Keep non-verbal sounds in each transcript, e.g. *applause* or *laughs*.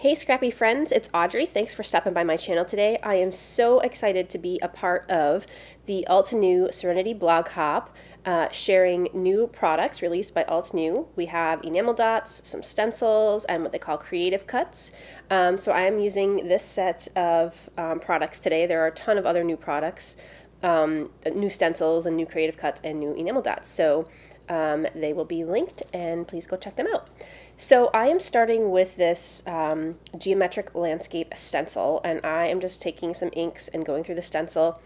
Hey Scrappy friends, it's Audrey. Thanks for stopping by my channel today. I am so excited to be a part of the Altenew Serenity blog hop, uh, sharing new products released by Altenew. We have enamel dots, some stencils, and what they call creative cuts. Um, so I am using this set of um, products today. There are a ton of other new products, um, new stencils and new creative cuts and new enamel dots. So um, they will be linked and please go check them out. So I am starting with this um, geometric landscape stencil and I am just taking some inks and going through the stencil.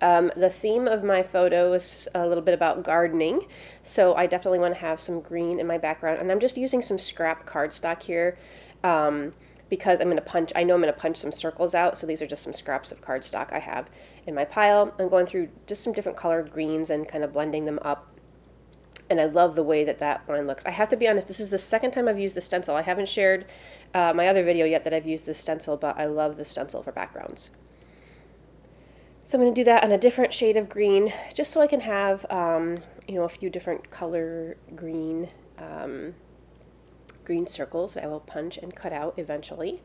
Um, the theme of my photo is a little bit about gardening, so I definitely want to have some green in my background. And I'm just using some scrap cardstock here um, because I'm going to punch, I know I'm going to punch some circles out, so these are just some scraps of cardstock I have in my pile. I'm going through just some different colored greens and kind of blending them up and I love the way that that line looks. I have to be honest, this is the second time I've used the stencil. I haven't shared uh, my other video yet that I've used this stencil, but I love the stencil for backgrounds. So I'm going to do that on a different shade of green, just so I can have, um, you know, a few different color green, um, green circles that I will punch and cut out eventually.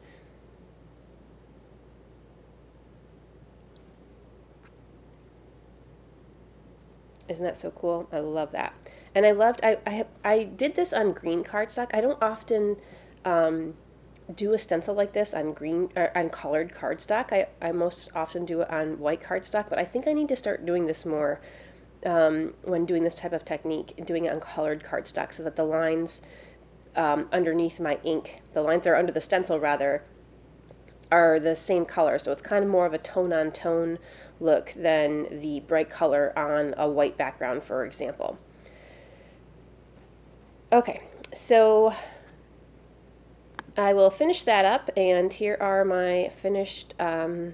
Isn't that so cool? I love that. And I loved, I, I, I did this on green cardstock. I don't often um, do a stencil like this on green or on colored cardstock. I, I most often do it on white cardstock, but I think I need to start doing this more um, when doing this type of technique, and doing it on colored cardstock so that the lines um, underneath my ink, the lines that are under the stencil rather, are the same color. So it's kind of more of a tone on tone look than the bright color on a white background, for example. Okay, so I will finish that up, and here are my finished um,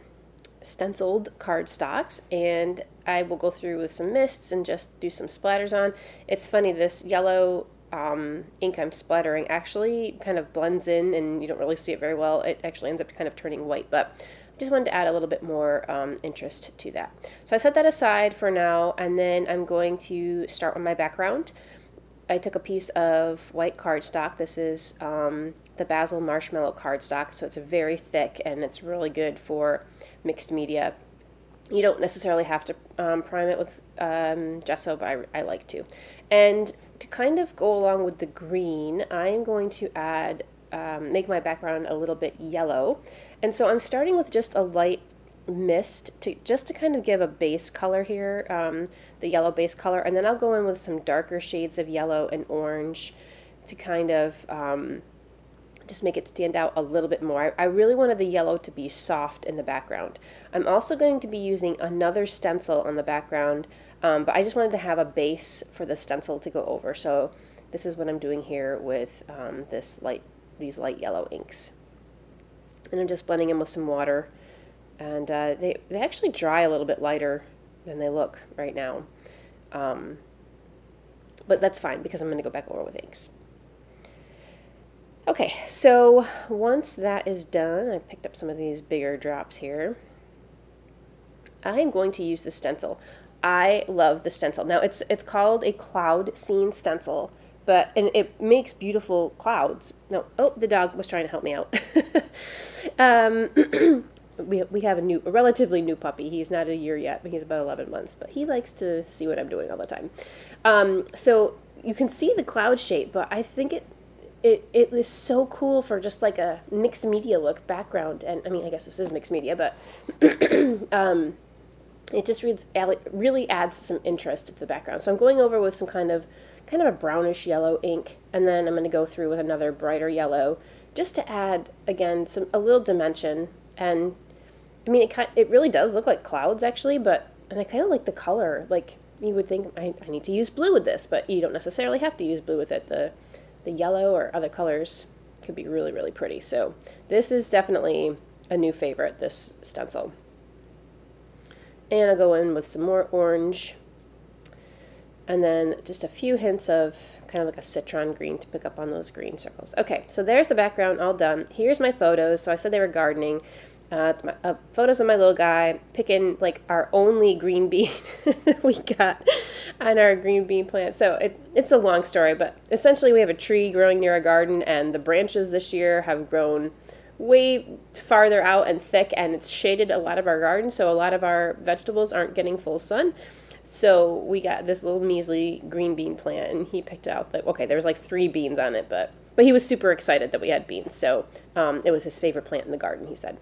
stenciled cardstocks, and I will go through with some mists and just do some splatters on. It's funny, this yellow um, ink I'm splattering actually kind of blends in, and you don't really see it very well. It actually ends up kind of turning white, but I just wanted to add a little bit more um, interest to that. So I set that aside for now, and then I'm going to start with my background. I took a piece of white cardstock. This is um, the Bazzill Marshmallow cardstock, so it's a very thick and it's really good for mixed media. You don't necessarily have to um, prime it with um, gesso, but I, I like to. And to kind of go along with the green, I am going to add, um, make my background a little bit yellow. And so I'm starting with just a light mist to just to kind of give a base color here, um, the yellow base color, and then I'll go in with some darker shades of yellow and orange to kind of um, just make it stand out a little bit more. I, really wanted the yellow to be soft in the background. I'm also going to be using another stencil on the background, um, but I just wanted to have a base for the stencil to go over. So this is what I'm doing here with um, this light, these light yellow inks. And I'm just blending them with some water and uh, they, they actually dry a little bit lighter than they look right now. Um, but that's fine because I'm going to go back over with inks. Okay, so once that is done, I picked up some of these bigger drops here. I am going to use the stencil. I love the stencil. Now it's it's called a cloud scene stencil, but and it makes beautiful clouds. No, oh, the dog was trying to help me out. *laughs* um, *clears throat* we, we have a new a relatively new puppy he's not a year yet but he's about 11 months but he likes to see what i'm doing all the time um, so you can see the cloud shape but i think it it, it is so cool for just like a mixed media look background and i mean i guess this is mixed media but *clears throat* um, it just reads really adds some interest to the background so i'm going over with some kind of kind of a brownish yellow ink and then i'm going to go through with another brighter yellow just to add again some a little dimension and I mean, it kind it really does look like clouds actually, but and I kind of like the color. Like you would think I, I need to use blue with this, but you don't necessarily have to use blue with it. The the yellow or other colors could be really really pretty. So this is definitely a new favorite. This stencil. And I'll go in with some more orange. And then just a few hints of kind of like a citron green to pick up on those green circles. Okay, so there's the background all done. Here's my photos. So I said they were gardening. Uh, my, uh, photos of my little guy picking like our only green bean *laughs* we got on our green bean plant. So it, it's a long story, but essentially we have a tree growing near our garden, and the branches this year have grown way farther out and thick, and it's shaded a lot of our garden, so a lot of our vegetables aren't getting full sun. So we got this little measly green bean plant, and he picked out that okay, there was like three beans on it, but but he was super excited that we had beans. So um, it was his favorite plant in the garden. He said.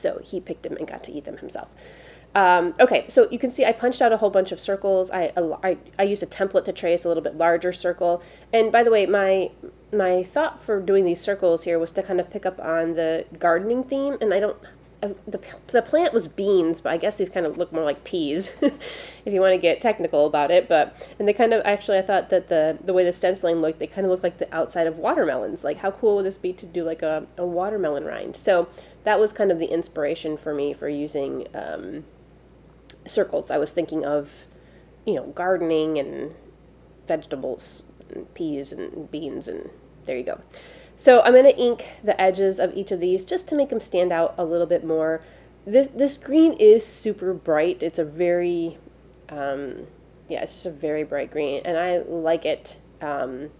So he picked them and got to eat them himself. Um, okay, so you can see I punched out a whole bunch of circles. I, I, I used a template to trace a little bit larger circle. And by the way, my my thought for doing these circles here was to kind of pick up on the gardening theme. And I don't, the, the plant was beans, but I guess these kind of look more like peas, *laughs* if you want to get technical about it. But and they kind of actually, I thought that the the way the stenciling looked, they kind of looked like the outside of watermelons. Like how cool would this be to do like a, a watermelon rind? So that was kind of the inspiration for me for using um, circles. I was thinking of, you know, gardening and vegetables, and peas and beans, and there you go. So I'm going to ink the edges of each of these just to make them stand out a little bit more. This, this green is super bright. It's a very, um, yeah, it's just a very bright green, and I like it. Um,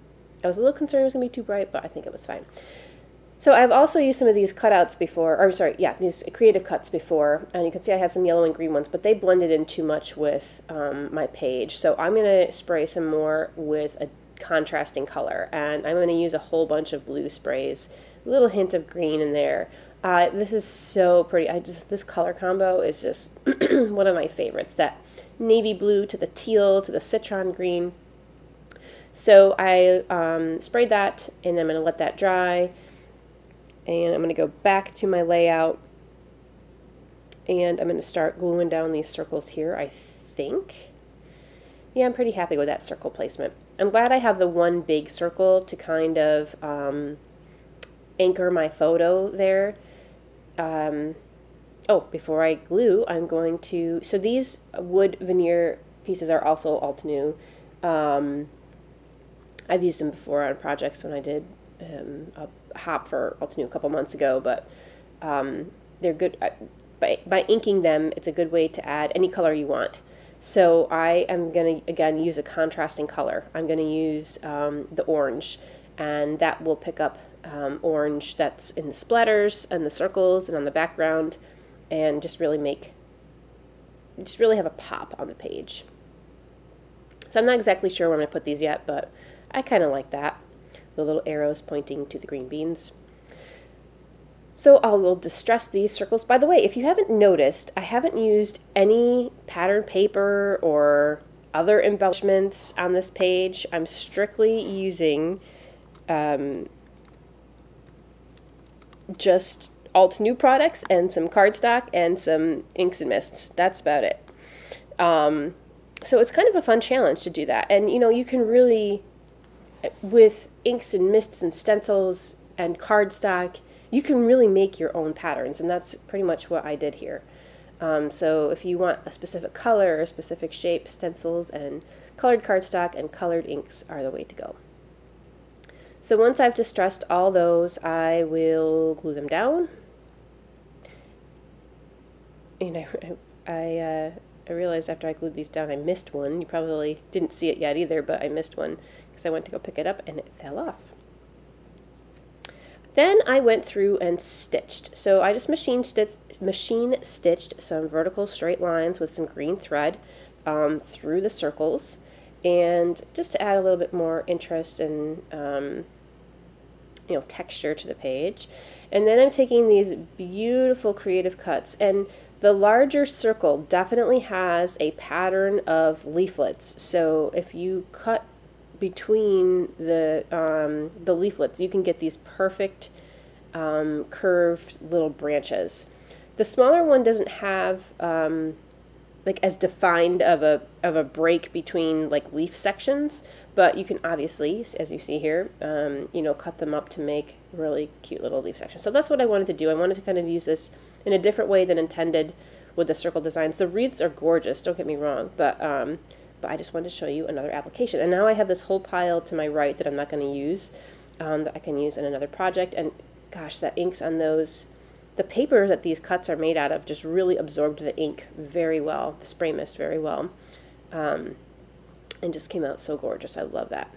I was a little concerned it was going to be too bright, but I think it was fine. So I've also used some of these cutouts before, or sorry, yeah, these creative cuts before, and you can see I had some yellow and green ones, but they blended in too much with um, my page. So I'm going to spray some more with a contrasting color, and I'm going to use a whole bunch of blue sprays, a little hint of green in there. Uh, this is so pretty. I just this color combo is just *clears throat* one of my favorites. That navy blue to the teal to the citron green. So I um, sprayed that, and I'm to let that dry and I'm going to go back to my layout and I'm going to start gluing down these circles here, I think. Yeah, I'm pretty happy with that circle placement. I'm glad I have the one big circle to kind of um, anchor my photo there. Um, oh, before I glue, I'm going to, so these wood veneer pieces are also Altenew. Um, I've used them before on projects when I did um, a hop for Altenew a couple months ago, but um, they're good. Uh, by, by inking them, it's a good way to add any color you want. So I am going to, again, use a contrasting color. I'm going to use um, the orange, and that will pick up um, orange that's in the splatters and the circles and on the background, and just really make, just really have a pop on the page. So I'm not exactly sure where I'm going to put these yet, but I kind of like that the little arrows pointing to the green beans. So I will distress these circles. By the way, if you haven't noticed, I haven't used any pattern paper or other embellishments on this page. I'm strictly using um, just Altenew products and some cardstock and some inks and mists. That's about it. Um, so it's kind of a fun challenge to do that. And you know, you can really with inks and mists and stencils and cardstock, you can really make your own patterns, and that's pretty much what I did here. Um, so if you want a specific color or a specific shape, stencils and colored cardstock and colored inks are the way to go. So once I've distressed all those, I will glue them down. And I, *laughs* I, uh, I realized after I glued these down I missed one. You probably didn't see it yet either, but I missed one because I went to go pick it up and it fell off. Then I went through and stitched. So I just machine stitched, machine stitched some vertical straight lines with some green thread um, through the circles and just to add a little bit more interest and um, you know texture to the page. And then I'm taking these beautiful creative cuts and the larger circle definitely has a pattern of leaflets. So if you cut between the um, the leaflets, you can get these perfect um, curved little branches. The smaller one doesn't have um, like as defined of a of a break between like leaf sections, but you can obviously, as you see here, um, you know, cut them up to make really cute little leaf sections. So that's what I wanted to do. I wanted to kind of use this in a different way than intended with the circle designs. The wreaths are gorgeous, don't get me wrong, but um, but I just wanted to show you another application. And now I have this whole pile to my right that I'm not going to use, um, that I can use in another project. And gosh, that inks on those, the paper that these cuts are made out of just really absorbed the ink very well, the spray mist very well, um, and just came out so gorgeous. I love that.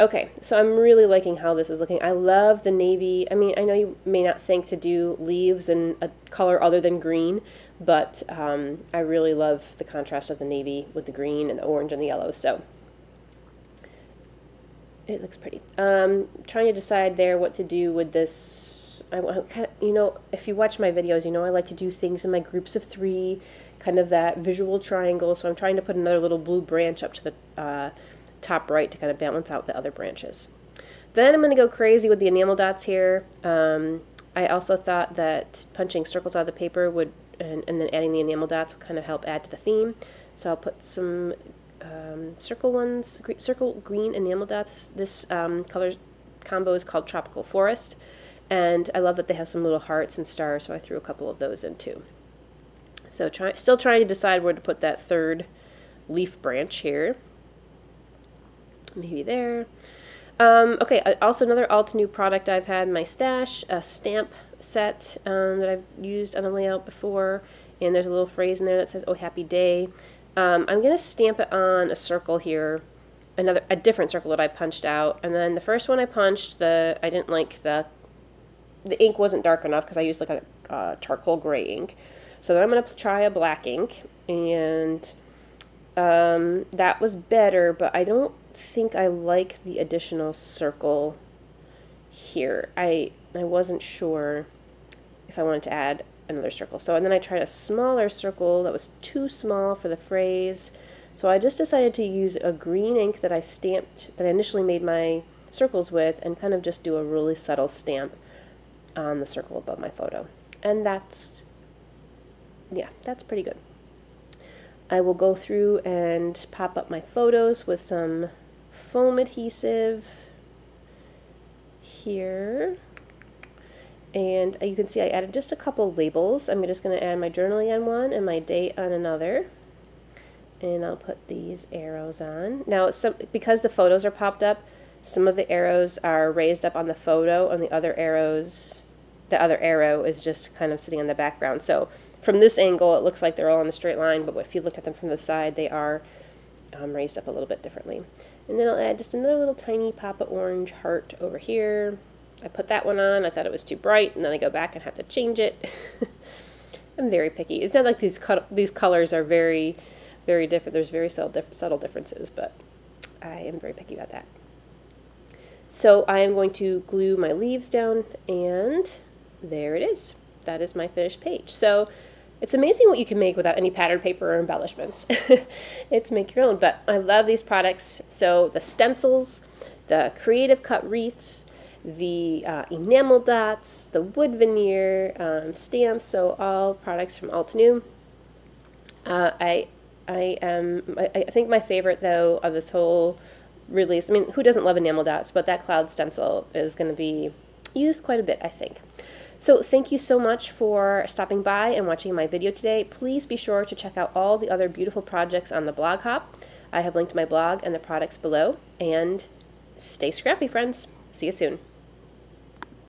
Okay, so I'm really liking how this is looking. I love the navy. I mean, I know you may not think to do leaves in a color other than green, but um, I really love the contrast of the navy with the green and the orange and the yellow. So it looks pretty. Um, trying to decide there what to do with this. I want, you know, if you watch my videos, you know I like to do things in my groups of three, kind of that visual triangle. So I'm trying to put another little blue branch up to the uh, top right to kind of balance out the other branches. Then I'm going to go crazy with the enamel dots here. Um, I also thought that punching circles out of the paper would, and, and then adding the enamel dots would kind of help add to the theme. So I'll put some um, circle ones, circle green enamel dots. This um, color combo is called Tropical Forest, and I love that they have some little hearts and stars, so I threw a couple of those in too. So try, still trying to decide where to put that third leaf branch here. Maybe there. Um, okay, also another Altenew product I've had in my stash, a stamp set um, that I've used on a layout before, and there's a little phrase in there that says, oh, happy day. Um, I'm going to stamp it on a circle here, another a different circle that I punched out. And then the first one I punched, the I didn't like the the ink wasn't dark enough because I used like a uh, charcoal gray ink. So then I'm going to try a black ink, and um, that was better, but I don't think I like the additional circle here. I I wasn't sure if I wanted to add another circle. So, and then I tried a smaller circle that was too small for the phrase. So I just decided to use a green ink that I stamped, that I initially made my circles with, and kind of just do a really subtle stamp on the circle above my photo. And that's, yeah, that's pretty good. I will go through and pop up my photos with some foam adhesive here. And uh, you can see I added just a couple labels. I'm just going to add my journaling on one and my date on another. And I'll put these arrows on. Now, some, because the photos are popped up, some of the arrows are raised up on the photo and the other arrows, the other arrow is just kind of sitting in the background. So from this angle, it looks like they're all in a straight line, but if you looked at them from the side, they are um, raised up a little bit differently. And then I'll add just another little tiny pop of orange heart over here. I put that one on. I thought it was too bright, and then I go back and have to change it. *laughs* I'm very picky. It's not like these these colors are very, very different. There's very subtle, diff subtle differences, but I am very picky about that. So I am going to glue my leaves down, and there it is. That is my finished page. So it's amazing what you can make without any pattern paper or embellishments. *laughs* it's make your own, but I love these products. So the stencils, the creative cut wreaths, the uh, enamel dots, the wood veneer, um, stamps, so all products from Altenew. Uh, I, I, am, I, I think my favorite, though, of this whole release, I mean, who doesn't love enamel dots, but that cloud stencil is going to be used quite a bit, I think. So thank you so much for stopping by and watching my video today. Please be sure to check out all the other beautiful projects on the blog hop. I have linked my blog and the products below. And stay scrappy, friends. See you soon.